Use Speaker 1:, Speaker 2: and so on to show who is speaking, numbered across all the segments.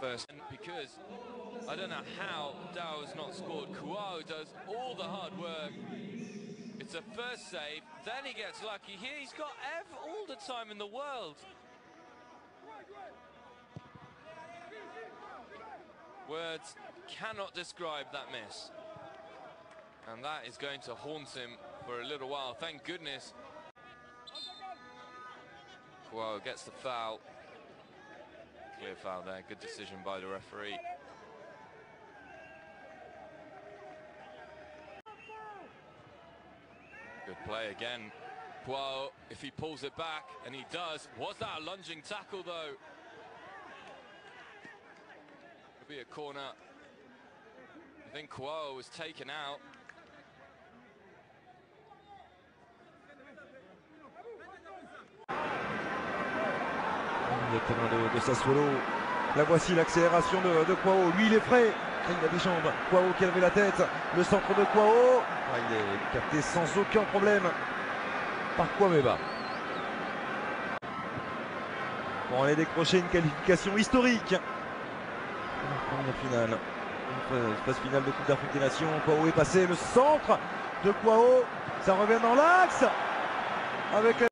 Speaker 1: first because I don't know how has not scored. Kouao does all the hard work. It's a first save, then he gets lucky. Here he's got ev- all the time in the world. Words cannot describe that miss. And that is going to haunt him for a little while. Thank goodness. Kouao gets the foul. Clear foul there. Good decision by the referee. Good play again. Kouao, if he pulls it back, and he does. Was that a lunging tackle, though? Could be a corner. I think Kouao was taken out.
Speaker 2: De, de Sassuolo. La voici l'accélération de, de Kwao. Lui, il est prêt. Il a des jambes. Kwao qui avait la tête. Le centre de Kwao. Ah, il est capté sans aucun problème par Kwameba. Bon, allez décrocher une qualification historique. La finale. Phase finale de Coupe d'Afrique des Nations. Kwao est passé. Le centre de Kwao. Ça revient dans l'axe. Avec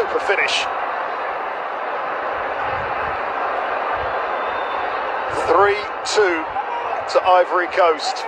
Speaker 3: Super finish. Three two to Ivory Coast.